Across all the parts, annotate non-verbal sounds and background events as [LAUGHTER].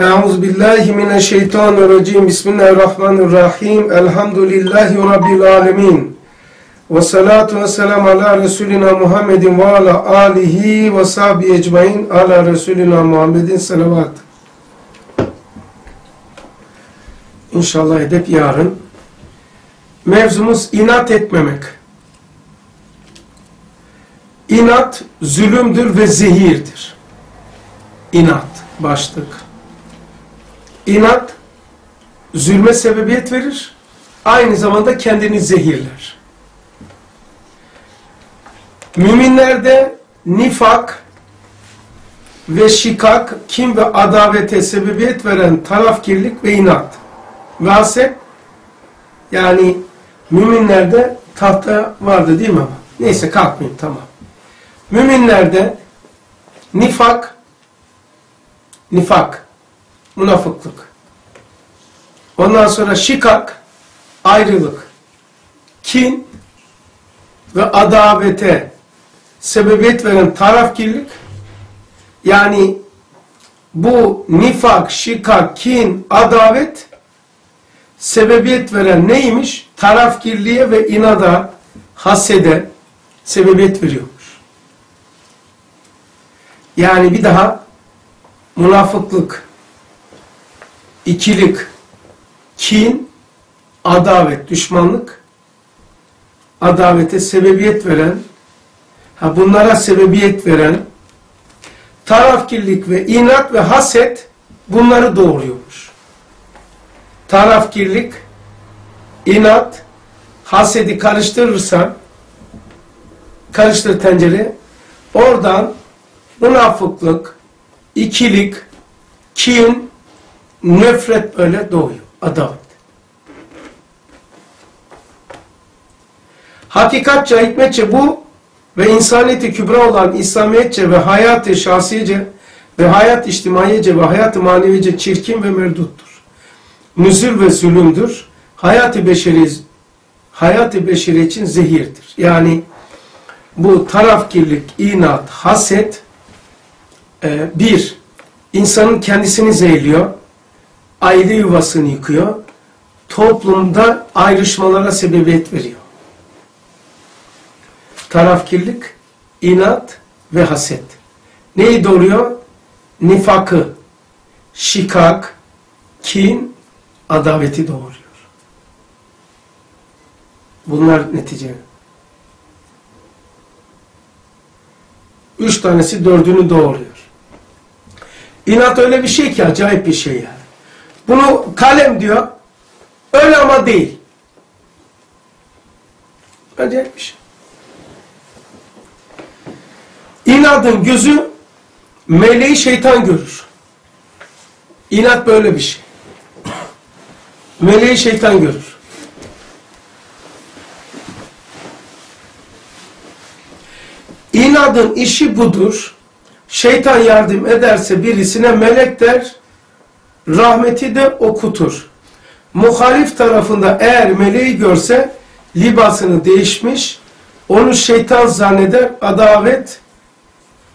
Euzu billahi mineşşeytanirracim. Bismillahirrahmanirrahim. Elhamdülillahi rabbil alamin. Ve salatu ve selam ala Resulina Muhammedin ve ala alihi ve sahbihi ecmain ala Resulina Muhammedin selavat. İnşallah edep yarın. Mevzumuz inat etmemek. İnat zulümdür ve zehirdir. İnat başlık. İnat zulme sebebiyet verir. Aynı zamanda kendini zehirler. Müminlerde nifak ve şikak, kim ve adavete sebebiyet veren tarafkirlik ve inat ve haset yani müminlerde tahta vardı değil mi? Neyse kalkmayayım tamam. Müminlerde nifak nifak münafıklık ondan sonra şikak ayrılık kin ve adavete sebebiyet veren tarafkirlik yani bu nifak, şikak, kin, adavet sebebiyet veren neymiş? Tarafkirliğe ve inada, hasede sebebiyet veriyormuş. Yani bir daha münafıklık, ikilik, kin, adavet, düşmanlık, adavete sebebiyet veren, ha bunlara sebebiyet veren tarafkirlik ve inat ve haset bunları doğuruyormuş. Tarafkirlik, inat, hasedi karıştırırsan, karıştır tencere, oradan münafıklık, ikilik, kin, nefret böyle doğuyor. Adalet. Hakikatça, hikmetçe bu ve insaniyeti kübra olan İslamiyetçe ve hayat-ı şahsiyece ve hayat içtimaiyece ve hayat-ı manevice çirkin ve merduttur. Nüzül ve zulümdür. Hayat-ı beşeri, hayat-ı beşeri için zehirdir. Yani bu tarafkirlik, inat, haset e, bir, insanın kendisini zehirliyor, aile yuvasını yıkıyor, toplumda ayrışmalara sebebiyet veriyor. Tarafkirlik, inat ve haset. Neyi doğuruyor? Nifakı, şikak, kin, adaveti doğuruyor. Bunlar netice. Üç tanesi dördünü doğuruyor. İnat öyle bir şey ki acayip bir şey yani. Bunu kalem diyor. Öyle ama değil. Acayip şey. İnadın gözü meleği şeytan görür. İnat böyle bir şey. Meleği şeytan görür. İnadın işi budur. Şeytan yardım ederse birisine melek der, rahmeti de okutur. Muhalif tarafında eğer meleği görse libasını değişmiş, onu şeytan zanneder, adavet,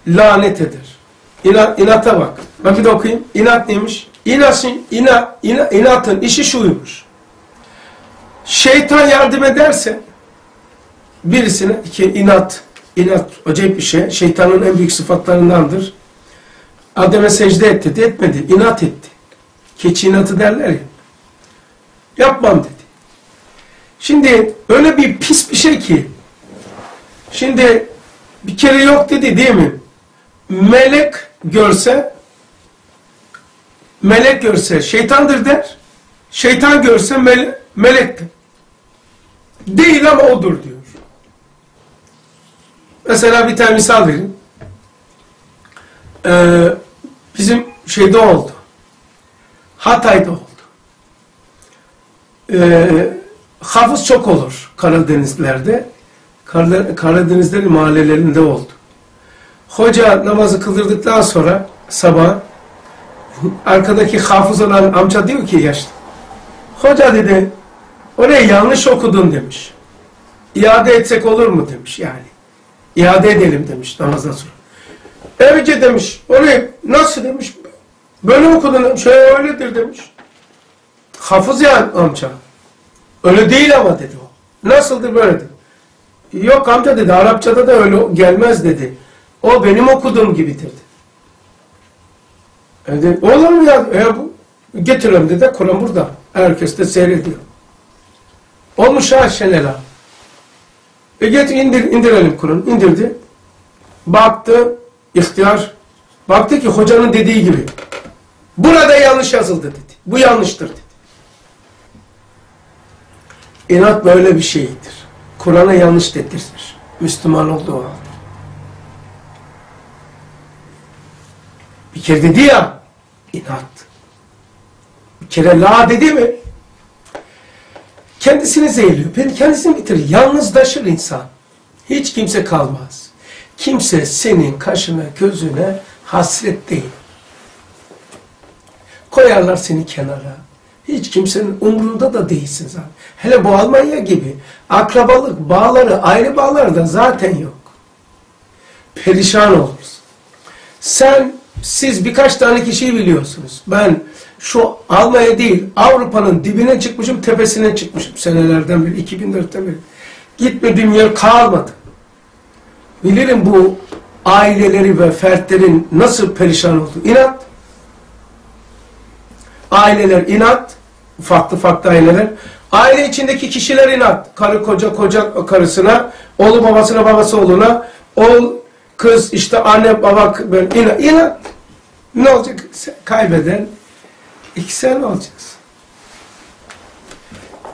lanet eder. İnat, inata bak. Bak bir de okuyayım. İnat neymiş? İnatın, ina, ina, inatın işi şuymuş. Şeytan yardım ederse birisine ki inat İnat acayip bir şey. Şeytanın en büyük sıfatlarındandır. Adem'e secde etti. Etmedi. İnat etti. Keçi inatı derler ya. Yapmam dedi. Şimdi öyle bir pis bir şey ki şimdi bir kere yok dedi değil mi? Melek görse melek görse şeytandır der. Şeytan görse mele melektir. Değil ama odur diyor. Mesela bir tane misal vereyim. Ee, bizim şeyde oldu. Hatay'da oldu. Ee, hafız çok olur Karadenizlerde. Karadenizlerin mahallelerinde oldu. Hoca namazı kıldırdıktan sonra sabah arkadaki hafız olan amca diyor ki yaşlı. Hoca dedi oraya yanlış okudun demiş. İade etsek olur mu demiş yani. İade edelim demiş namazdan sonra. Önce demiş, orayı nasıl demiş, Böyle okudun, şey öyledir demiş. Hafız ya amca. Öyle değil ama dedi o. Nasıldır böyledir? Yok amca dedi, Arapçada da öyle gelmez dedi. O benim okuduğum gibidir dedi. E dedi, olur mu ya? E bu, getirelim dedi, Kur'an burada. Herkes de seyrediyor. Olmuş ha şenela. E getir indir, indirelim Kur'an. İndirdi. Baktı, ihtiyar. Baktı ki hocanın dediği gibi. Burada yanlış yazıldı dedi. Bu yanlıştır dedi. İnat böyle bir şeydir. Kur'an'a yanlış dedirtir. Müslüman olduğu halde. Bir kere dedi ya, inat. Bir kere la dedi mi, kendisini zehirliyor. Kendisini bitirir. Yalnızlaşır insan. Hiç kimse kalmaz. Kimse senin kaşına, gözüne hasret değil. Koyarlar seni kenara. Hiç kimsenin umrunda da değilsin zaten. Hele bu Almanya gibi akrabalık bağları, ayrı bağları da zaten yok. Perişan oluruz. Sen, siz birkaç tane kişiyi biliyorsunuz. Ben şu Almanya değil, Avrupa'nın dibine çıkmışım, tepesine çıkmışım senelerden beri, 2004'ten beri. Gitmediğim yer kalmadı. Bilirim bu aileleri ve fertlerin nasıl perişan olduğu. İnat. Aileler inat. Farklı farklı aileler. Aile içindeki kişiler inat. Karı koca koca karısına, oğlu babasına babası oğluna, oğul kız işte anne baba ben inat. inat. Ne olacak? Kaybeden iki sen olacaksın.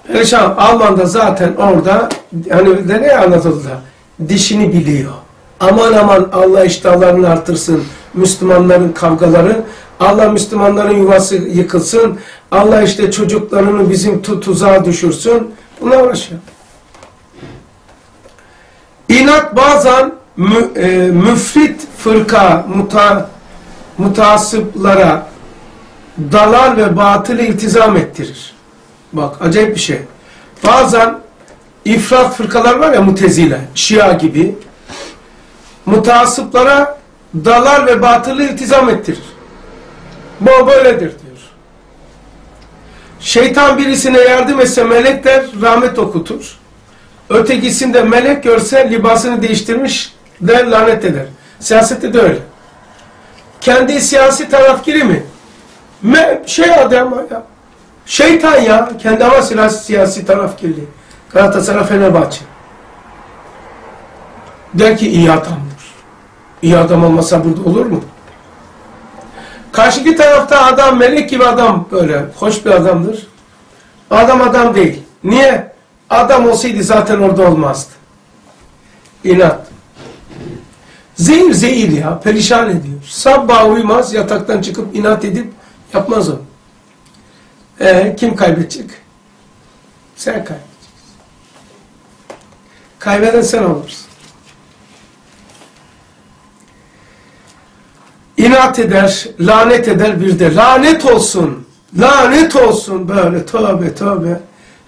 Perişan. Alman'da zaten orada hani de ne anlatıldı da dişini biliyor. Aman aman Allah iştahlarını artırsın. Müslümanların kavgaları. Allah Müslümanların yuvası yıkılsın. Allah işte çocuklarını bizim tu tuzağa düşürsün. Buna uğraşıyor. İnat bazen mü, e, müfrit fırka, muta, mutasıplara dalal ve batıl iltizam ettirir. Bak acayip bir şey. Bazen ifrat fırkalar var ya mutezile, şia gibi mutasıplara dalar ve batılı iltizam ettirir. Bu böyledir diyor. Şeytan birisine yardım etse melekler rahmet okutur. Ötekisinde melek görse libasını değiştirmiş der lanet eder. Siyasette de öyle. Kendi siyasi tarafgiri mi? Me şey adam ya. Şeytan ya. Kendi ama siyasi, siyasi tarafgirliği. Galatasaray Fenerbahçe. Der ki iyi adamdır. İyi adam olmasa burada olur mu? Karşıki tarafta adam melek gibi adam böyle hoş bir adamdır. Adam adam değil. Niye? Adam olsaydı zaten orada olmazdı. İnat. Zehir zehir ya. Perişan ediyor. Sabah uyumaz yataktan çıkıp inat edip yapmaz o. Ee, kim kaybedecek? Sen kaybedeceksin. Kaybeden sen olursun. İnat eder, lanet eder bir de lanet olsun, lanet olsun böyle tövbe tövbe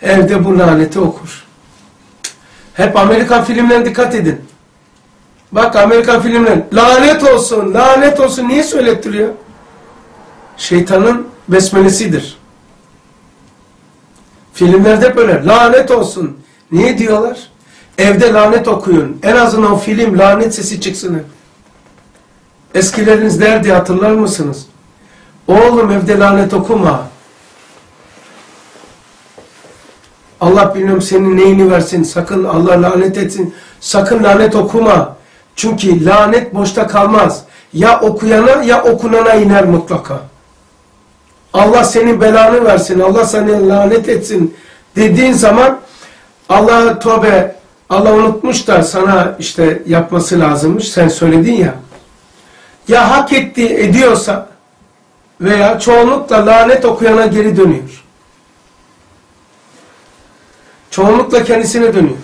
evde bu laneti okur. Hep Amerikan filmlerine dikkat edin. Bak Amerikan filmler lanet olsun, lanet olsun niye söylettiriyor? Şeytanın besmelesidir. Filmlerde böyle lanet olsun. Niye diyorlar? Evde lanet okuyun. En azından o film lanet sesi çıksın. Eskileriniz derdi hatırlar mısınız? Oğlum evde lanet okuma. Allah bilmiyorum senin neyini versin. Sakın Allah lanet etsin. Sakın lanet okuma. Çünkü lanet boşta kalmaz. Ya okuyana ya okunana iner mutlaka. Allah senin belanı versin. Allah seni lanet etsin dediğin zaman Allah tövbe Allah unutmuş da sana işte yapması lazımmış. Sen söyledin ya ya hak etti ediyorsa veya çoğunlukla lanet okuyana geri dönüyor. Çoğunlukla kendisine dönüyor.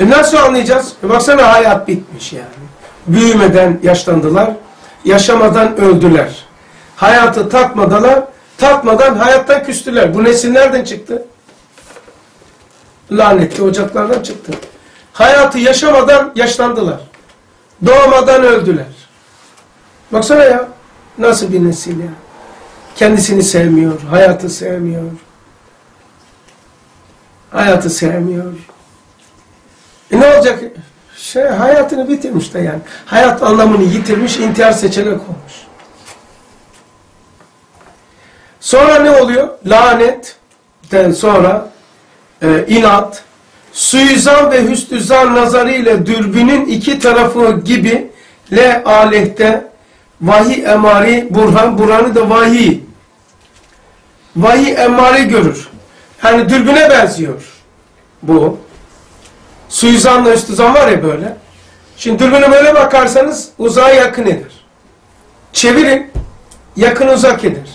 E nasıl anlayacağız? E baksana hayat bitmiş yani. Büyümeden yaşlandılar, yaşamadan öldüler. Hayatı tatmadılar, tatmadan hayattan küstüler. Bu nesil nereden çıktı? Lanetli ocaklardan çıktı. Hayatı yaşamadan yaşlandılar. Doğmadan öldüler. Baksana ya. Nasıl bir nesil ya. Kendisini sevmiyor. Hayatı sevmiyor. Hayatı sevmiyor. E ne olacak? Şey, hayatını bitirmiş de yani. Hayat anlamını yitirmiş, intihar seçenek olmuş. Sonra ne oluyor? Lanetten sonra e, inat, suizan ve hüsnüzan nazarı ile dürbünün iki tarafı gibi le aleyhte vahiy emari burhan, burhanı da vahiy. Vahiy emari görür. Yani dürbüne benziyor bu. Suizanla üstüzan var ya böyle. Şimdi dürbüne böyle bakarsanız uzağa yakın eder. Çevirin, yakın uzak eder.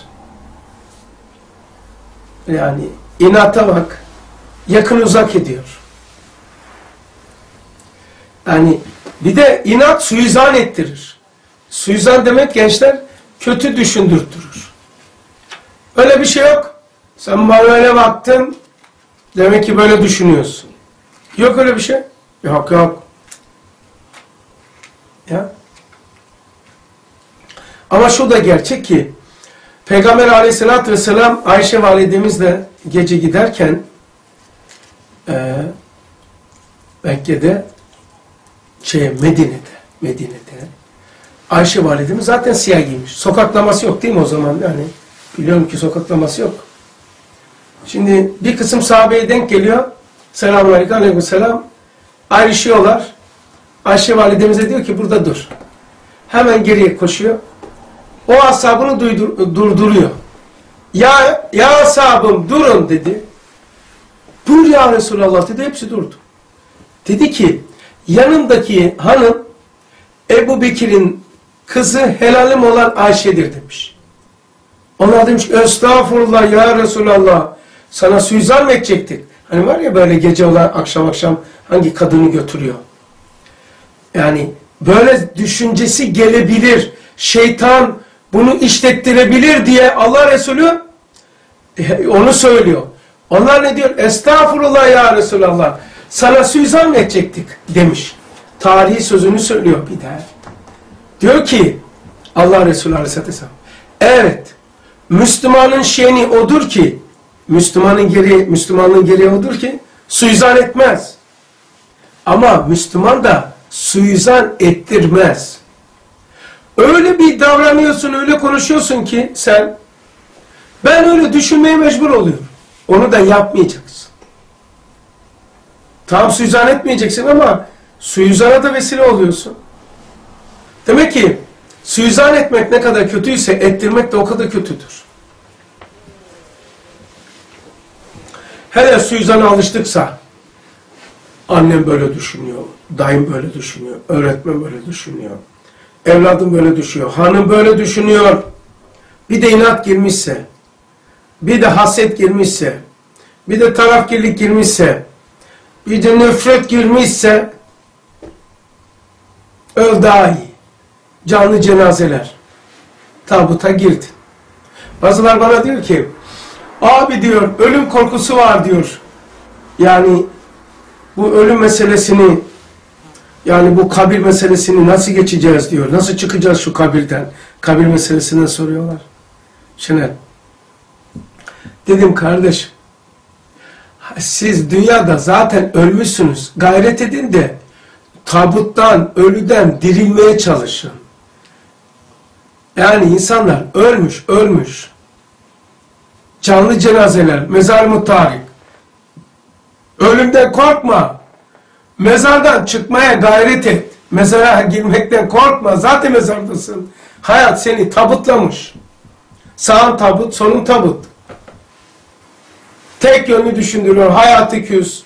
Yani inata bak, yakın uzak ediyor. Yani bir de inat suizan ettirir. Suizan demek gençler kötü düşündürtürür. Öyle bir şey yok. Sen bana öyle baktın, demek ki böyle düşünüyorsun. Yok öyle bir şey. Yok yok. Ya. Ama şu da gerçek ki Peygamber aleyhissalatü vesselam Ayşe validemizle gece giderken e, Mekke'de şey Medine'de Medine'de Ayşe validemiz zaten siyah giymiş. Sokaklaması yok değil mi o zaman? Yani biliyorum ki sokaklaması yok. Şimdi bir kısım sahabeye denk geliyor. Selamun aleyküm aleyküm selam. Ayrışıyorlar. Ayşe validemize diyor ki burada dur. Hemen geriye koşuyor. O ashabını duydur, durduruyor. Ya, ya ashabım durun dedi. Dur ya Resulallah dedi. Hepsi durdu. Dedi ki yanındaki hanım Ebu Bekir'in kızı helalim olan Ayşe'dir demiş. Ona demiş estağfurullah ya Resulallah sana suizan mı edecektik? Hani var ya böyle gece olan akşam akşam hangi kadını götürüyor? Yani böyle düşüncesi gelebilir. Şeytan bunu işlettirebilir diye Allah Resulü e, onu söylüyor. Onlar ne diyor? Estağfurullah ya Resulallah. Sana suizan edecektik? Demiş. Tarihi sözünü söylüyor bir daha. Diyor ki Allah Resulü Aleyhisselatü Vesselam. Evet. Müslümanın şeyini odur ki Müslümanın geri Müslümanlığın gereği odur ki suizan etmez. Ama Müslüman da suizan ettirmez. Öyle bir davranıyorsun, öyle konuşuyorsun ki sen ben öyle düşünmeye mecbur oluyorum. Onu da yapmayacaksın. Tam suizan etmeyeceksin ama suizana da vesile oluyorsun. Demek ki suizan etmek ne kadar kötüyse ettirmek de o kadar kötüdür. Hele suizana alıştıksa annem böyle düşünüyor, dayım böyle düşünüyor, öğretmen böyle düşünüyor, evladım böyle düşünüyor, hanım böyle düşünüyor. Bir de inat girmişse, bir de haset girmişse, bir de tarafkirlik girmişse, bir de nefret girmişse öl daha iyi. Canlı cenazeler. Tabuta girdin. Bazılar bana diyor ki Abi diyor ölüm korkusu var diyor. Yani bu ölüm meselesini yani bu kabir meselesini nasıl geçeceğiz diyor. Nasıl çıkacağız şu kabirden? Kabir meselesinden soruyorlar. Şener. Dedim kardeş siz dünyada zaten ölmüşsünüz. Gayret edin de tabuttan, ölüden dirilmeye çalışın. Yani insanlar ölmüş, ölmüş canlı cenazeler, mezar mutarip. Ölümden korkma. Mezardan çıkmaya gayret et. Mezara girmekten korkma. Zaten mezardasın. Hayat seni tabutlamış. Sağın tabut, solun tabut. Tek yönlü düşündürüyor. Hayatı küs.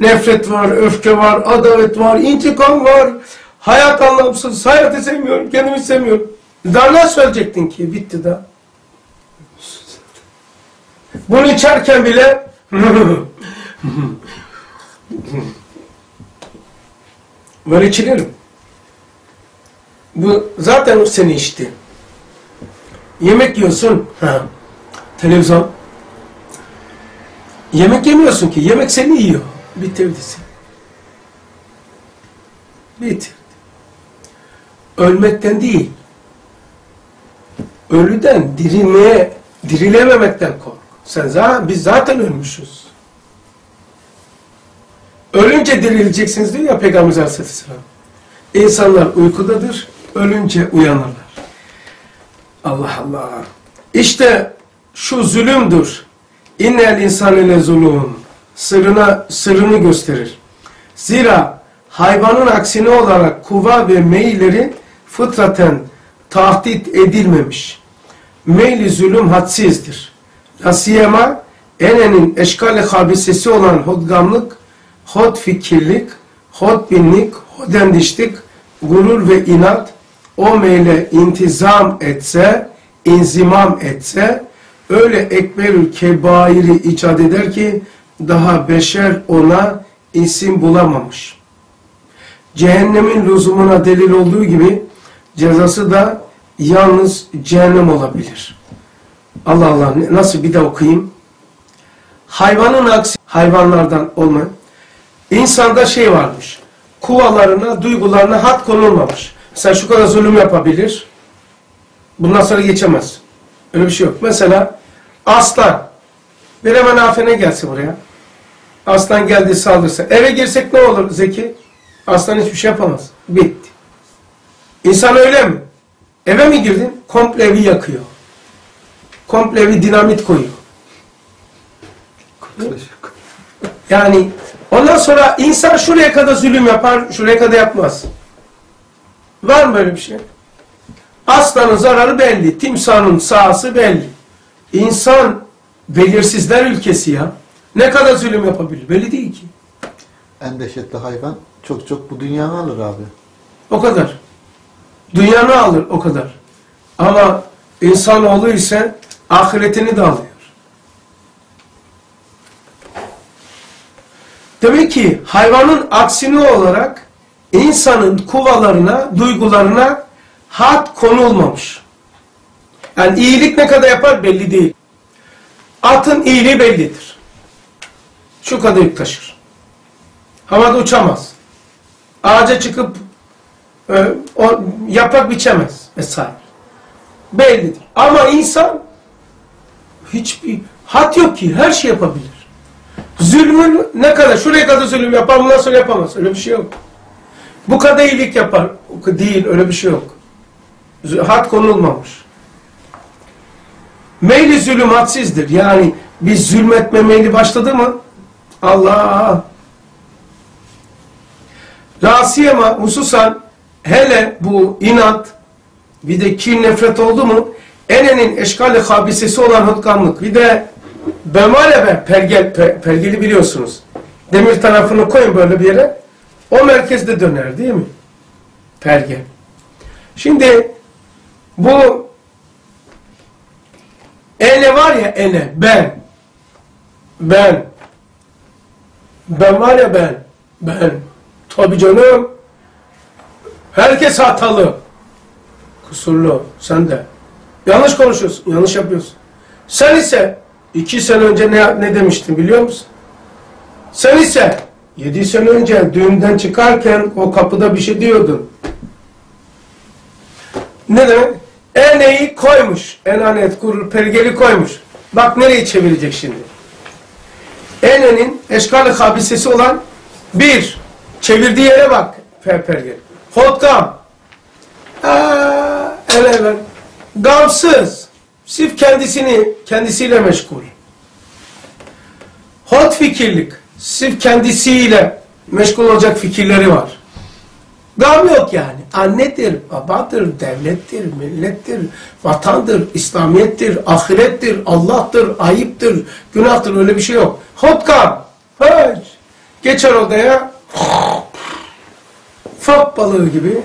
Nefret var, öfke var, adalet var, intikam var. Hayat anlamsız. Hayatı sevmiyorum, kendimi sevmiyorum. Daha ne söyleyecektin ki? Bitti daha. Bunu içerken bile [LAUGHS] böyle içilir Bu zaten seni içti. Yemek yiyorsun. Televizyon. Yemek yemiyorsun ki. Yemek seni yiyor. Bitirdisin. Bitirdi. Ölmekten değil. ölüden dirilmeye, dirilememekten kork. Sen zaten, biz zaten ölmüşüz. Ölünce dirileceksiniz diyor ya Peygamber Aleyhisselam. İnsanlar uykudadır, ölünce uyanırlar. Allah Allah. İşte şu zulümdür. İnnel insan ile zulüm. Sırrına, sırrını gösterir. Zira hayvanın aksine olarak kuva ve meyilleri fıtraten tahdit edilmemiş. Meyli zulüm hadsizdir. Lasiyema enenin eşkali habisesi olan hodgamlık, hod fikirlik, hod binlik, hodendişlik, gurur ve inat o meyle intizam etse, inzimam etse öyle ekberül kebairi icat eder ki daha beşer ona isim bulamamış. Cehennemin lüzumuna delil olduğu gibi cezası da yalnız cehennem olabilir. Allah Allah nasıl bir de okuyayım. Hayvanın aksi hayvanlardan olma. İnsanda şey varmış. Kuvalarına, duygularına hat konulmamış. Mesela şu kadar zulüm yapabilir. Bundan sonra geçemez. Öyle bir şey yok. Mesela aslan. Bir hemen afene gelse buraya. Aslan geldi saldırsa. Eve girsek ne olur Zeki? Aslan hiçbir şey yapamaz. Bitti. İnsan öyle mi? Eve mi girdin? Komple evi yakıyor. Komple evi dinamit koyuyor. Yani ondan sonra insan şuraya kadar zulüm yapar, şuraya kadar yapmaz. Var mı böyle bir şey? Aslanın zararı belli, timsahın sahası belli. İnsan belirsizler ülkesi ya. Ne kadar zulüm yapabilir? Belli değil ki. En dehşetli hayvan çok çok bu dünyanı alır abi. O kadar. Dünyanı alır o kadar. Ama insanoğlu ise ahiretini de alıyor. Demek ki hayvanın aksini olarak insanın kuvalarına, duygularına hat konulmamış. Yani iyilik ne kadar yapar belli değil. Atın iyiliği bellidir. Şu kadar yük taşır. Havada uçamaz. Ağaca çıkıp e, o, yaprak biçemez vesaire. Bellidir. Ama insan hiçbir hat yok ki. Her şey yapabilir. Zulmün ne kadar? Şuraya kadar zulüm yapar, bundan sonra yapamaz. Öyle bir şey yok. Bu kadar iyilik yapar. Değil, öyle bir şey yok. Hat konulmamış. Meyli zulüm hadsizdir. Yani biz zulmetme meyli başladı mı? Allah! Rasiyema hususan hele bu inat bir de kin nefret oldu mu enenin eşkali habisesi olan hıtkanlık bir de bemale be pergel, per, pergeli biliyorsunuz. Demir tarafını koyun böyle bir yere o merkezde döner değil mi? Pergel. Şimdi bu ene var ya ene ben. Ben. Ben var ya ben. Ben. Tabi canım. Herkes hatalı. Kusurlu sen de. Yanlış konuşuyorsun yanlış yapıyorsun. Sen ise iki sene önce ne, ne demiştin biliyor musun? Sen ise yedi sene önce düğünden çıkarken o kapıda bir şey diyordun. Ne demek eneyi koymuş. Enanet gurur pergeli koymuş. Bak nereyi çevirecek şimdi? Enenin eşkal-ı habisesi olan bir çevirdiği yere bak pergel hotkam evet evet gamsız. Sif kendisini kendisiyle meşgul. Hot fikirlik. Sif kendisiyle meşgul olacak fikirleri var Gam yok yani. Annedir, babadır, devlettir, millettir, vatandır, İslamiyettir, ahirettir, Allah'tır, ayıptır, günahtır öyle bir şey yok. Hotkam. Hiç. Geçer odaya fok balığı gibi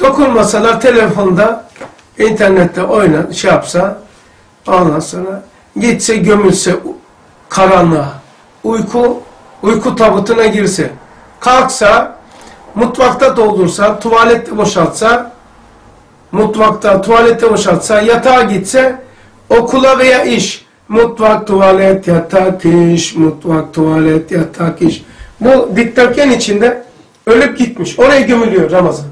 dokunmasalar telefonda internette oyna şey yapsa ondan sonra gitse gömülse karanlığa uyku uyku tabutuna girse kalksa mutfakta doldursa, tuvalette boşaltsa, mutfakta, tuvalette boşaltsa, yatağa gitse, okula veya iş, mutfak, tuvalet, yatak, iş, mutfak, tuvalet, yatak, iş. Bu dikdörtgen içinde ölüp gitmiş. Oraya gömülüyor Ramazan.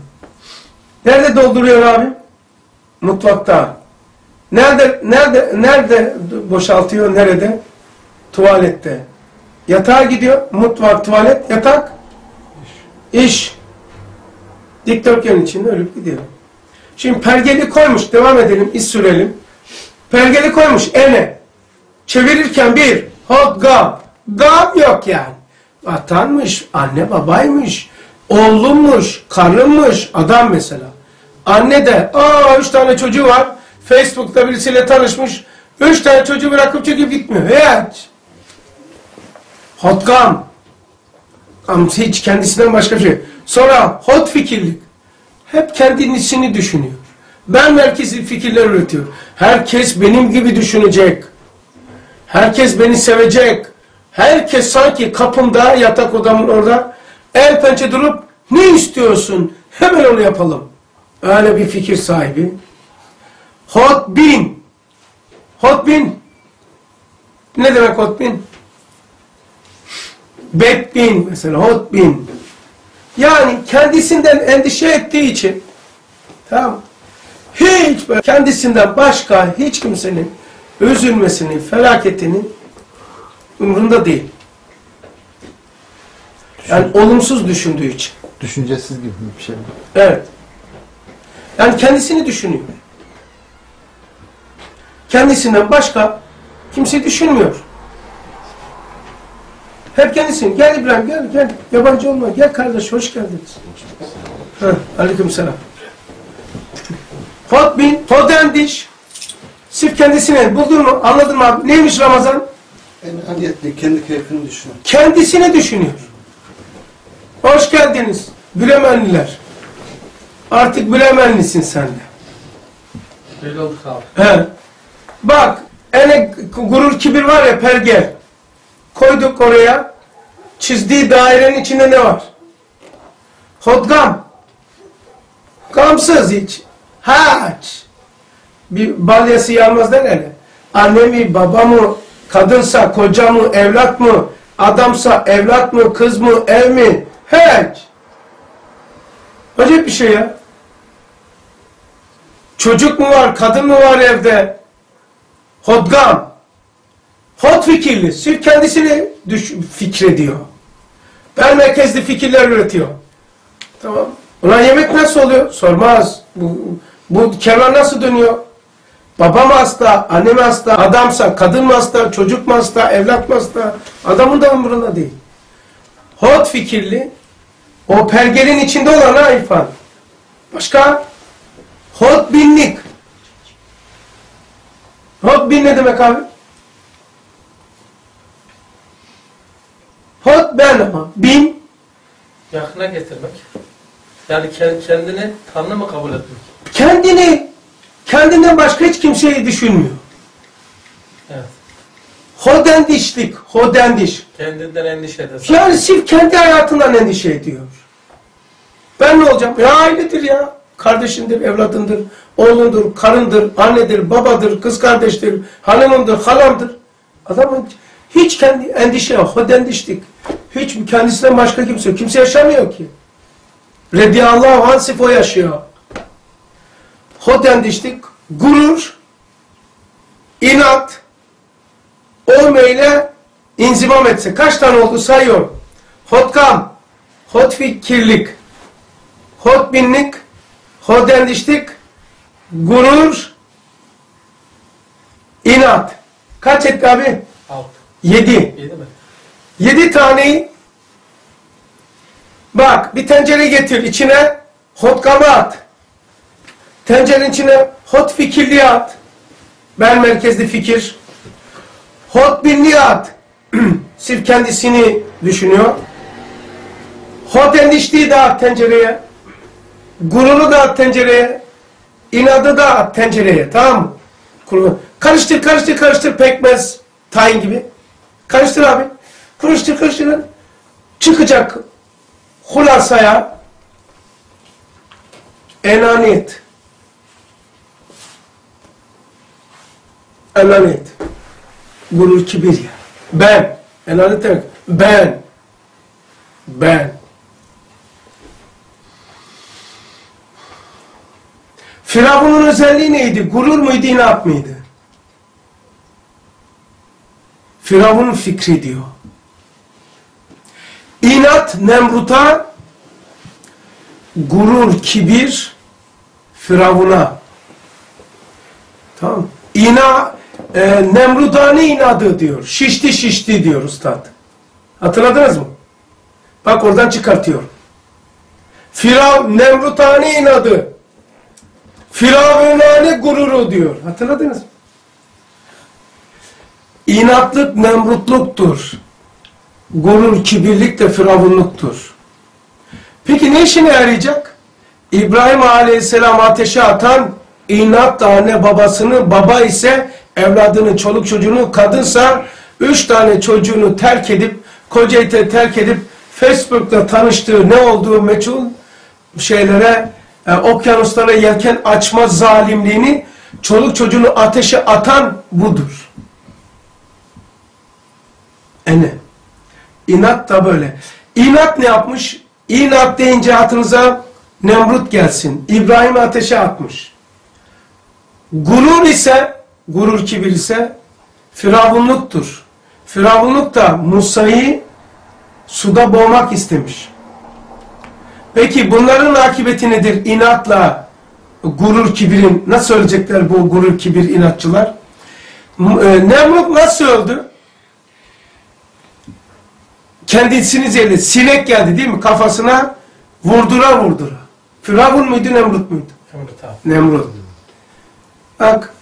Nerede dolduruyor abi? Mutfakta. Nerede nerede nerede boşaltıyor? Nerede? Tuvalette. Yatağa gidiyor. Mutfak, tuvalet, yatak. İş. Dikdörtgen içinde ölüp gidiyor. Şimdi pergeli koymuş. Devam edelim. iz sürelim. Pergeli koymuş. Ene. Çevirirken bir. Hop gam. Gam yok yani. Vatanmış. Anne babaymış. Oğlummuş. Karnımmış. Adam mesela. Anne de. Aa üç tane çocuğu var. Facebook'ta birisiyle tanışmış. Üç tane çocuğu bırakıp çekip gitmiyor. Hiç. Hot gam. Ama hiç kendisinden başka bir şey. Sonra hot fikirlik. Hep kendisini düşünüyor. Ben merkezi fikirler üretiyor. Herkes benim gibi düşünecek. Herkes beni sevecek. Herkes sanki kapımda, yatak odamın orada el pençe durup ne istiyorsun? Hemen onu yapalım. Öyle bir fikir sahibi. Hot bin. Hot bin. Ne demek hot bin? Bad bin mesela hot bin. Yani kendisinden endişe ettiği için tamam hiç kendisinden başka hiç kimsenin üzülmesini, felaketini umurunda değil. Yani olumsuz düşündüğü için. Düşüncesiz gibi bir şey. Evet. Yani kendisini düşünüyor. Kendisinden başka kimse düşünmüyor. Hep kendisini. Gel İbrahim gel gel. Yabancı olma. Gel kardeş hoş geldiniz. Heh, aleyküm selam. Hot bin, hodendiş. Sırf kendisine buldun mu? Anladın mı abi? Neymiş Ramazan? En niyetli kendi keyfini düşünün. Kendisini düşünüyor. Hoş geldiniz. Bilemenliler. Artık bilemenlisin sen de. Öyle olduk abi. He. Bak, ene gurur kibir var ya pergel. Koyduk oraya. Çizdiği dairenin içinde ne var? Hodgam. Gamsız hiç. Haç. Bir balyası yanmazlar hele. Anne mi, kadınsa koca mı, evlat mı, adamsa evlat mı, kız mı, ev mi? Hiç. Acayip bir şey ya. Çocuk mu var, kadın mı var evde? Hodgam. Hot fikirli. Sırf kendisini düş fikrediyor. Ben merkezli fikirler üretiyor. Tamam. Ulan yemek nasıl oluyor? Sormaz. Bu, bu kenar nasıl dönüyor? Baba mı hasta, anne mi hasta, adamsa, kadın mı hasta, çocuk mu hasta, evlat mı hasta? Adamın da umurunda değil. Hot fikirli. O pergelin içinde olan ha İrfan. Başka? Hot binlik. Hot bin ne demek abi? Hot ben ama. Bin Yakına getirmek. Yani ke- kendini Tanrı mı kabul etmek? kendini kendinden başka hiç kimseyi düşünmüyor. Evet. Hodendişlik, hodendiş. Kendinden endişe edersen. Yani sırf kendi hayatından endişe ediyor. Ben ne olacağım? Ya ailedir ya. Kardeşindir, evladındır, oğlundur, karındır, annedir, babadır, kız kardeştir, hanımındır, halamdır. Adamın hiç kendi endişe hodendişlik. Hiç kendisinden başka kimse yok. Kimse yaşamıyor ki. Rediyallahu anh sırf o yaşıyor. Hodendişlik, gurur, inat, olmayla inzimam etse. Kaç tane oldu sayıyorum. Hotkam, hotfikirlik, hotbinlik, hodendişlik, gurur, inat. Kaç etti abi? Altı. Yedi. Yedi mi? Yedi taneyi bak bir tencere getir içine hotkamı at. Tencerenin içine hot fikirliği at. Ben merkezli fikir. Hot binliği at. [CLEARS THROAT] Sırf kendisini düşünüyor. Hot endişliği de at tencereye. Gururu da at tencereye. İnadı da at tencereye. Tamam mı? Karıştır karıştır karıştır pekmez. Tayin gibi. Karıştır abi. Karıştır karıştır. Çıkacak hulasaya enaniyet. Enaniyet. Gurur kibir ya. Ben. Enaniyet demek. Ben. Ben. Firavun'un özelliği neydi? Gurur muydu, inat mıydı? Firavun'un fikri diyor. İnat Nemrut'a, gurur, kibir Firavun'a. Tamam. İna, e, Nemrutani inadı diyor. Şişti şişti diyor ustad. Hatırladınız mı? Bak oradan çıkartıyor. Firav, Nemrutani inadı. Firavunani gururu diyor. Hatırladınız mı? İnatlık Nemrutluktur. Gurur, kibirlik de firavunluktur. Peki ne işine yarayacak? İbrahim Aleyhisselam ateşe atan inat da anne babasını, baba ise evladını, çoluk çocuğunu, kadınsa üç tane çocuğunu terk edip, kocayı terk edip Facebook'ta tanıştığı ne olduğu meçhul şeylere, e, okyanuslara yelken açma zalimliğini, çoluk çocuğunu ateşe atan budur. Ene. İnat da böyle. İnat ne yapmış? İnat deyince hatırınıza Nemrut gelsin. İbrahim ateşe atmış. Gurur ise, gurur kibir ise firavunluktur. Firavunluk da Musa'yı suda boğmak istemiş. Peki bunların akıbeti nedir? İnatla gurur kibirin nasıl ölecekler bu gurur kibir inatçılar? E, Nemrut nasıl öldü? Kendisini zehirledi. Sinek geldi değil mi? Kafasına vurdura vurdura. Firavun muydu Nemrut muydu? Nemrut abi. Nemrut. Bak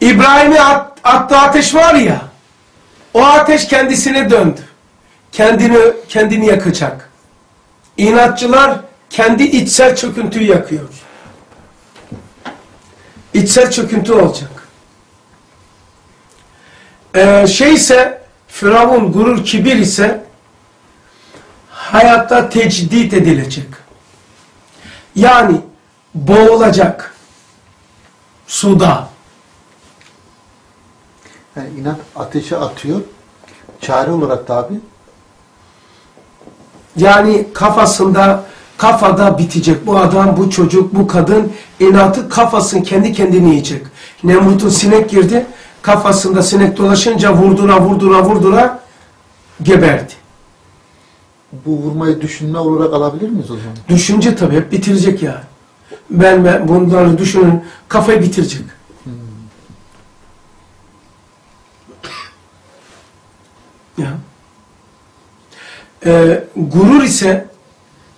İbrahim'i at, attığı ateş var ya o ateş kendisine döndü. Kendini kendini yakacak. İnatçılar kendi içsel çöküntüyü yakıyor. İçsel çöküntü olacak. Ee, şey ise Firavun gurur kibir ise hayatta tecdit edilecek. Yani boğulacak suda. Yani inat ateşe atıyor. Çare olarak da abi Yani kafasında kafada bitecek. Bu adam, bu çocuk, bu kadın inatı kafasını kendi kendini yiyecek. Nemrut'un sinek girdi. Kafasında sinek dolaşınca vurdura vurdura vurdura geberdi. Bu vurmayı düşünme olarak alabilir miyiz o zaman? Düşünce tabii hep bitirecek yani. Ben, ben bunları düşünün kafayı bitirecek. Ya. Ee, gurur ise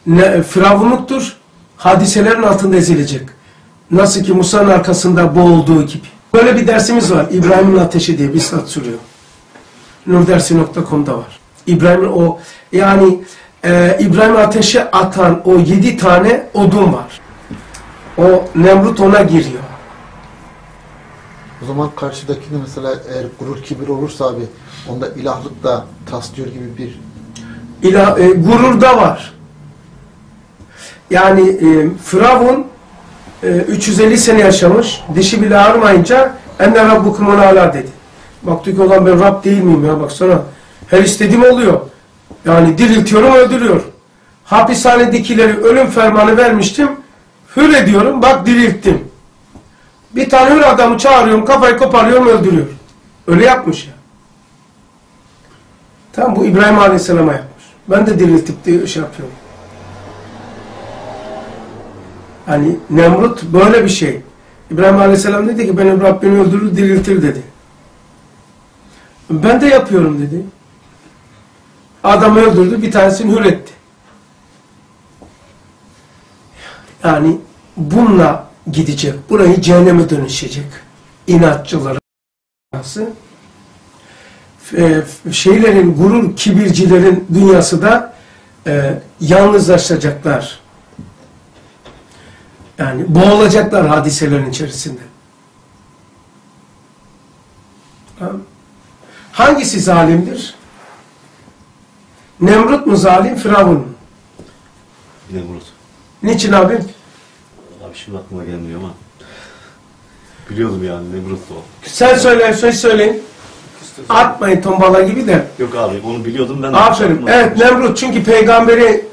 ne, firavunluktur. Hadiselerin altında ezilecek. Nasıl ki Musa'nın arkasında boğulduğu gibi. Böyle bir dersimiz var. İbrahim'in ateşi diye bir saat sürüyor. Nurdersi.com'da var. İbrahim'in o yani e, İbrahim ateşe atan o yedi tane odun var. O Nemrut ona giriyor. O zaman karşıdakini mesela eğer gurur kibir olursa abi onda ilahlık da taslıyor gibi bir İla, e, gururda var. Yani e, Firavun e, 350 sene yaşamış. Dişi bile ağrımayınca enne rabbukum ala dedi. Baktık olan ben Rab değil miyim ya baksana. Her istediğim oluyor. Yani diriltiyorum öldürüyor. Hapishanedekileri ölüm fermanı vermiştim. Hür ediyorum bak dirilttim. Bir tane hür adamı çağırıyorum kafayı koparıyorum öldürüyor. Öyle yapmış ya. Tamam bu İbrahim Aleyhisselam'a yapmış. Ben de diriltip diye şey yapıyorum. Hani Nemrut böyle bir şey. İbrahim Aleyhisselam dedi ki benim Rabbimi öldürür diriltir dedi. Ben de yapıyorum dedi. Adamı öldürdü bir tanesini hür etti. Yani bununla gidecek. Burayı cehenneme dönüşecek. İnatçıları e, şeylerin, gurur kibircilerin dünyası da e, yalnızlaşacaklar. Yani boğulacaklar hadiselerin içerisinde. Hangisi zalimdir? Nemrut mu zalim, Firavun mu? Nemrut. Niçin abi? Abi şimdi aklıma gelmiyor ama. Biliyordum yani Nemrut'tu o. Sen söyle, söz söyleyin. Atmayın tombala gibi de. Yok abi onu biliyordum ben. Aferin. Evet. Nemrut çünkü peygamberi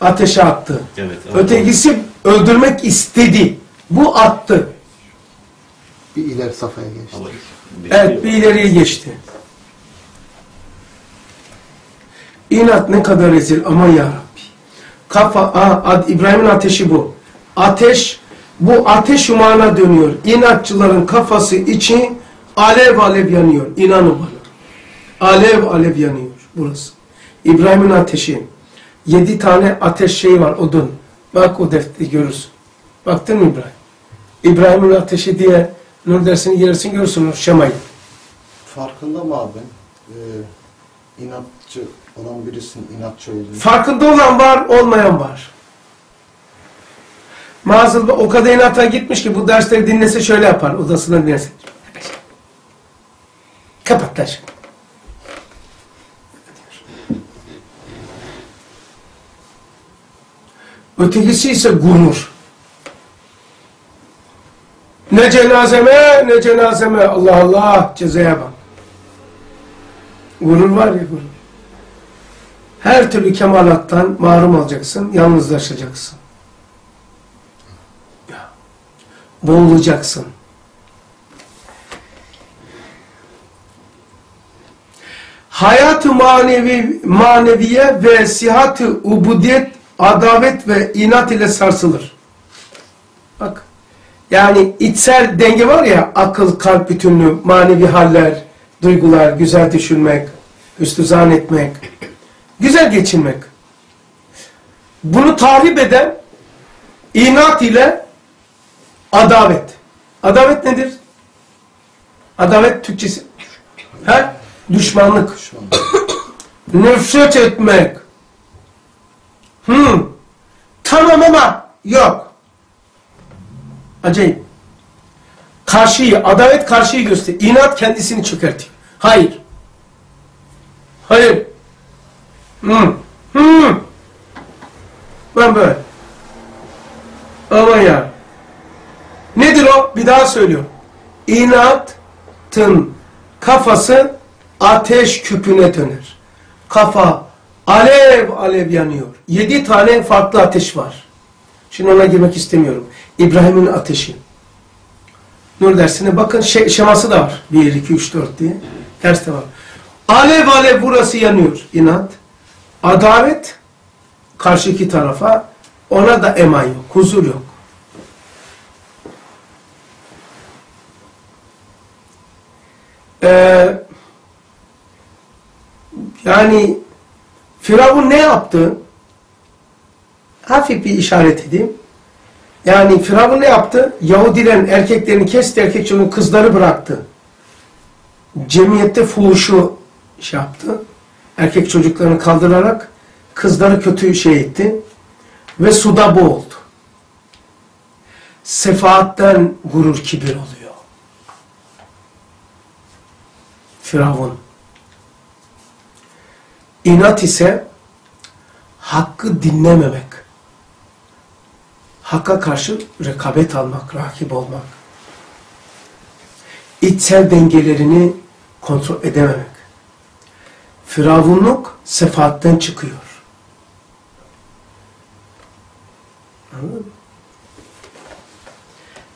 ateşe attı. Evet. evet. Ötekisi öldürmek istedi. Bu attı. Bir ileri safhaya geçti. Evet bir ileriye geçti. İnat ne kadar rezil aman ya Rabbi. Kafa, aa, ad, İbrahim'in ateşi bu. Ateş, bu ateş umağına dönüyor. İnatçıların kafası içi alev alev yanıyor. İnanın bana. Alev alev yanıyor burası. İbrahim'in ateşi. Yedi tane ateş şeyi var odun. Bak o defteri görürsün. Baktın mı İbrahim? İbrahim'in ateşi diye nur dersini gelirsin görürsün şemayı. Farkında mı abi? Ee, inatçı olan birisinin inatçı olduğunu. Farkında olan var, olmayan var. Mazıl o kadar inata gitmiş ki bu dersleri dinlese şöyle yapar. Odasından dinlese. Kapat lan şimdi. Ötekisi ise gurur. Ne cenazeme ne cenazeme Allah Allah cezaya bak. Gurur var ya gurur. Her türlü kemalattan mahrum olacaksın, yalnızlaşacaksın. Ya. Boğulacaksın. Hayat-ı manevi, maneviye ve sihat-ı ubudiyet, adavet ve inat ile sarsılır. Bak. Yani içsel denge var ya, akıl, kalp bütünlüğü, manevi haller, duygular, güzel düşünmek, hüsnü zan etmek, güzel geçinmek. Bunu tahrip eden inat ile adavet. Adavet nedir? Adavet Türkçesi. He? Düşmanlık. Nefret etmek. Hmm. Tamam ama yok. Acayip. Karşıyı, adavet karşıyı gösteriyor. İnat kendisini çökertiyor. Hayır. Hayır. Hmm. Hmm. Ben böyle. Aman ya. Nedir o? Bir daha söylüyorum. İnatın kafası ateş küpüne döner. Kafa alev alev yanıyor. Yedi tane farklı ateş var. Şimdi ona girmek istemiyorum. İbrahim'in ateşi. Nur dersine bakın şey, şeması da var. 1, 2, 3, 4 diye. Derste var. Alev alev burası yanıyor. İnat. Adalet karşıki tarafa ona da eman yok. Huzur yok. Ee, yani Firavun ne yaptı? Hafif bir işaret edeyim. Yani Firavun ne yaptı? Yahudilerin erkeklerini kesti, erkek çocuğun kızları bıraktı. Cemiyette fuhuşu şey yaptı. Erkek çocuklarını kaldırarak kızları kötü şey etti. Ve suda boğuldu. Sefaatten gurur kibir oluyor. Firavun. İnat ise hakkı dinlememek. Hakka karşı rekabet almak, rakip olmak. İçsel dengelerini kontrol edememek. Firavunluk sefaatten çıkıyor.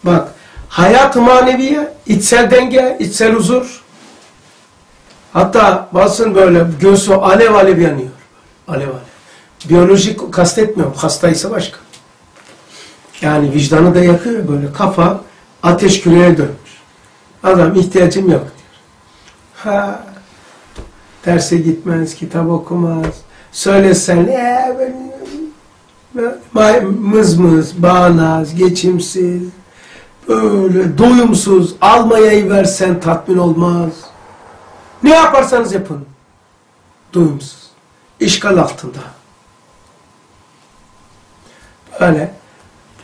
Bak, hayat-ı maneviye, içsel denge, içsel huzur. Hatta basın böyle göğsü alev alev yanıyor. Alev alev. Biyolojik kastetmiyorum, hastaysa başka. Yani vicdanı da yakıyor böyle kafa ateş küreğe dönmüş. Adam ihtiyacım yok diyor. Ha, derse gitmez, kitap okumaz. Söylesen ee, ben, mız mız, bağnaz, geçimsiz, böyle doyumsuz, almayayı versen tatmin olmaz. Ne yaparsanız yapın. Doyumsuz. İşgal altında. Böyle.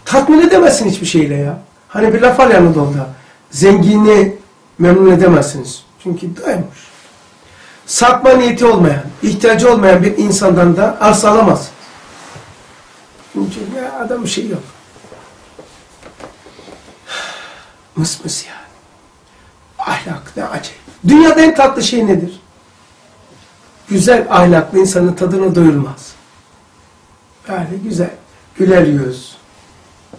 Tatmin edemezsin hiçbir şeyle ya. Hani bir laf var ya Anadolu'da. Zengini memnun edemezsiniz. Çünkü doymuş. Satma niyeti olmayan, ihtiyacı olmayan bir insandan da arsa alamazsınız. Çünkü ya adam bir şey yok. Mıs mıs yani. Ahlak ne acayip. Dünyada en tatlı şey nedir? Güzel ahlaklı insanın tadını doyurmaz. Böyle güzel. Güler yüz.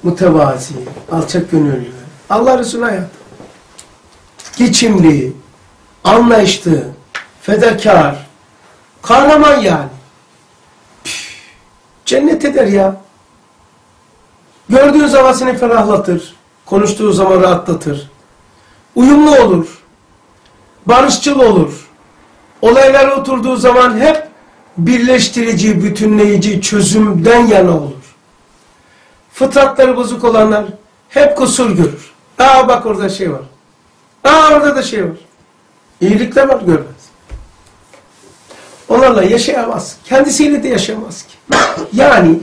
mütevazi, alçak gönüllü, Allah Resulü hayat. Geçimli, anlayışlı, fedakar, kahraman yani. Cennet eder ya. Gördüğün zaman seni ferahlatır. Konuştuğu zaman rahatlatır. Uyumlu olur. Barışçıl olur. Olaylara oturduğu zaman hep birleştirici, bütünleyici, çözümden yana olur. Fıtratları bozuk olanlar hep kusur görür. Aa bak orada şey var. Aa orada da şey var. İyilikler var görmez. Onlarla yaşayamaz. Kendisiyle de yaşamaz ki. Yani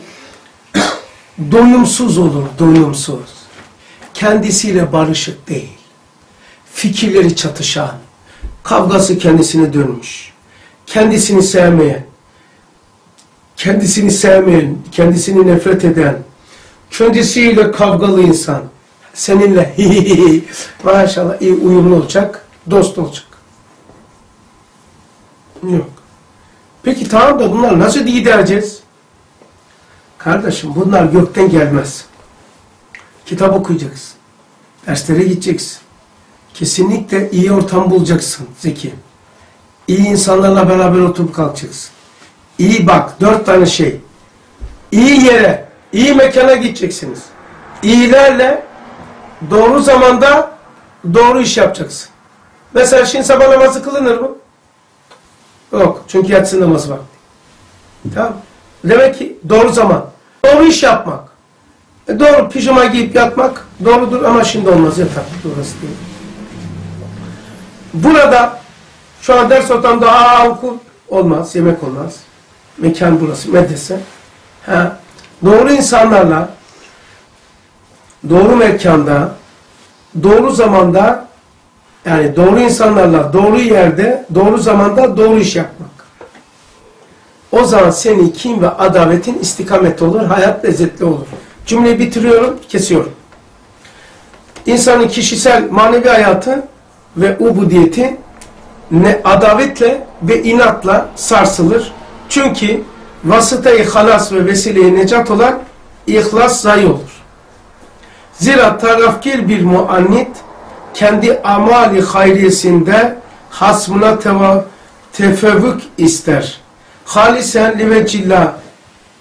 doyumsuz olur, doyumsuz. Kendisiyle barışık değil. Fikirleri çatışan, kavgası kendisine dönmüş. Kendisini sevmeyen, kendisini sevmeyen, kendisini nefret eden, kendisiyle kavgalı insan, seninle [LAUGHS] maşallah iyi uyumlu olacak, dost olacak. Yok. Peki tamam da bunlar nasıl gidereceğiz? Kardeşim bunlar gökten gelmez. Kitap okuyacaksın. Derslere gideceksin. Kesinlikle iyi ortam bulacaksın Zeki. İyi insanlarla beraber oturup kalkacaksın. İyi bak dört tane şey. İyi yere, iyi mekana gideceksiniz. İyilerle doğru zamanda doğru iş yapacaksın. Mesela şimdi sabah namazı kılınır mı? Yok. Çünkü yatsı namazı var. Tamam. Demek ki doğru zaman. Doğru iş yapmak. E doğru pijama giyip yatmak doğrudur ama şimdi olmaz yatar. Orası değil. Burada şu an ders ortamında aa okul olmaz, yemek olmaz. Mekan burası, medrese. Ha. Doğru insanlarla doğru mekanda doğru zamanda yani doğru insanlarla doğru yerde doğru zamanda doğru iş yapmak. O zaman senin kim ve adavetin istikameti olur, hayat lezzetli olur. Cümleyi bitiriyorum, kesiyorum. İnsanın kişisel manevi hayatı ve ubudiyeti ne adavetle ve inatla sarsılır. Çünkü vasıtayı halas ve vesileyi necat olan ihlas zayi olur. Zira tarafkir bir muannit kendi amali hayriyesinde hasmına teva, tefevvük ister. Halisen livecillah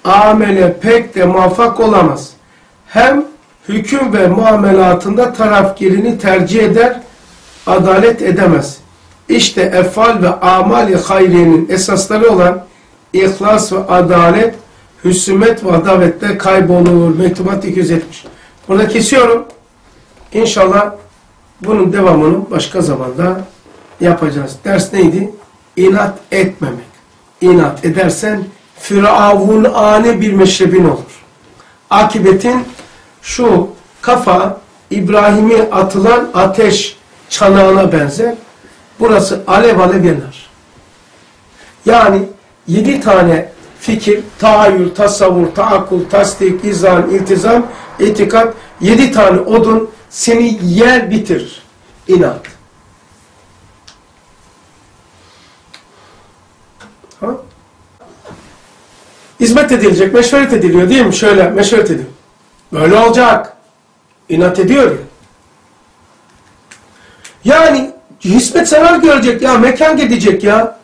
amele pek de muvaffak olamaz. Hem hüküm ve muamelatında tarafkirini tercih eder, adalet edemez. İşte efal ve amali hayriyenin esasları olan ihlas ve adalet, hüsümet ve adavette kaybolur. Mektubat 270. Burada kesiyorum. İnşallah bunun devamını başka zamanda yapacağız. Ders neydi? İnat etmemek. İnat edersen firavunane bir meşrebin olur. Akibetin şu kafa İbrahim'i atılan ateş çanağına benzer. Burası alev alev yanar. Yani yedi tane fikir, tahayyül, tasavvur, taakkul, tasdik, izan, iltizam, itikat, yedi tane odun seni yer bitirir. İnat. Ha? Hizmet edilecek, meşveret ediliyor değil mi? Şöyle meşveret ediliyor. Böyle olacak. İnat ediyor ya. Yani hizmet zarar görecek ya, mekan gidecek ya.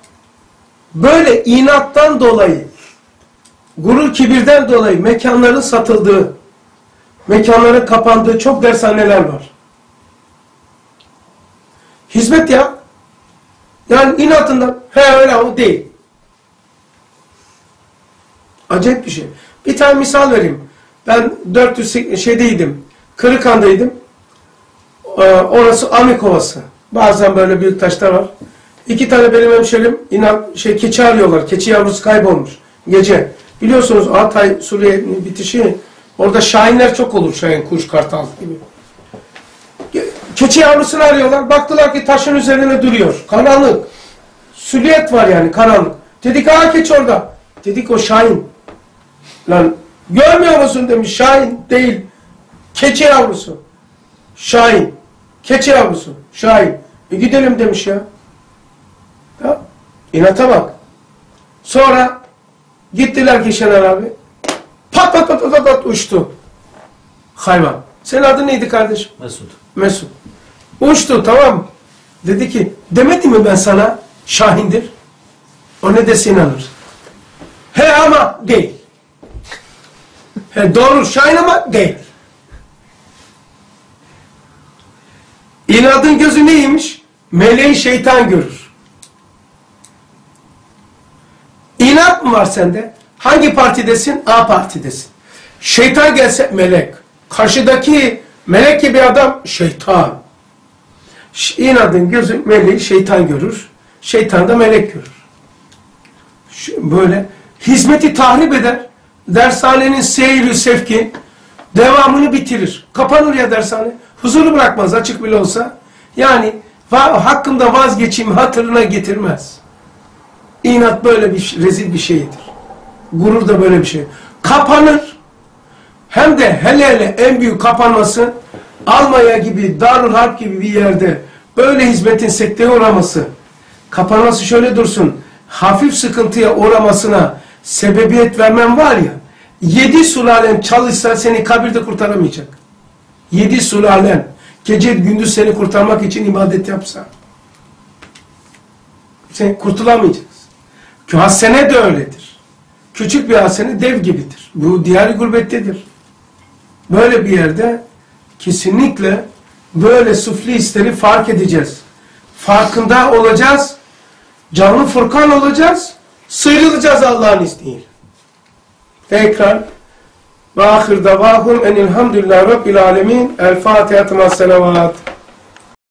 Böyle inattan dolayı, gurur kibirden dolayı mekanların satıldığı, mekanların kapandığı çok dershaneler var. Hizmet ya. Yani inatından, he öyle o değil. Acayip bir şey. Bir tane misal vereyim. Ben 400 şeydeydim, Kırıkan'daydım. Ee, orası Amikovası. Bazen böyle büyük taşlar var. İki tane benim hemşerim inan şey keçi arıyorlar. Keçi yavrusu kaybolmuş. Gece. Biliyorsunuz Altay Suriye bitişi orada şahinler çok olur. Şahin, kuş, kartal gibi. Keçi yavrusunu arıyorlar. Baktılar ki taşın üzerine duruyor. Karanlık. Süliyet var yani karanlık. Dedik aa keçi orada. Dedik o şahin. Lan görmüyor musun demiş. Şahin değil. Keçi yavrusu. Şahin. Keçi yavrusu. Şahin. E gidelim demiş ya. Ya, inata bak. Sonra gittiler ki Şener abi. Pat pat pat pat pat uçtu. hayvan. Senin adın neydi kardeşim? Mesut. Mesut. Uçtu tamam? Dedi ki demedim mi ben sana şahindir? O ne dese inanır. He ama değil. He doğru şahin ama değil. İnadın gözü neymiş? Meleği şeytan görür. İnat mı var sende? Hangi partidesin? A partidesin. Şeytan gelse melek. Karşıdaki melek gibi adam şeytan. İnadın gözü meleği şeytan görür. Şeytan da melek görür. Böyle hizmeti tahrip eder. Dershanenin seyri sevki devamını bitirir. Kapanır ya dershane. Huzuru bırakmaz açık bile olsa. Yani hakkında vazgeçeyim hatırına getirmez. İnat böyle bir rezil bir şeydir. Gurur da böyle bir şey. Kapanır. Hem de hele hele en büyük kapanması Almanya gibi, Darül Harp gibi bir yerde böyle hizmetin sekteye uğraması, kapanması şöyle dursun, hafif sıkıntıya uğramasına sebebiyet vermem var ya, yedi sülalen çalışsa seni kabirde kurtaramayacak. Yedi sülalen gece gündüz seni kurtarmak için ibadet yapsa, sen kurtulamayacaksın. Hasene de öyledir. Küçük bir hasene dev gibidir. Bu diğer gurbettedir. Böyle bir yerde kesinlikle böyle sufli hisleri fark edeceğiz. Farkında olacağız. Canlı Furkan olacağız. Sıyrılacağız Allah'ın izniyle. Tekrar ve ahir davahum enilhamdülillah rabbil alemin. El Fatiha selavat.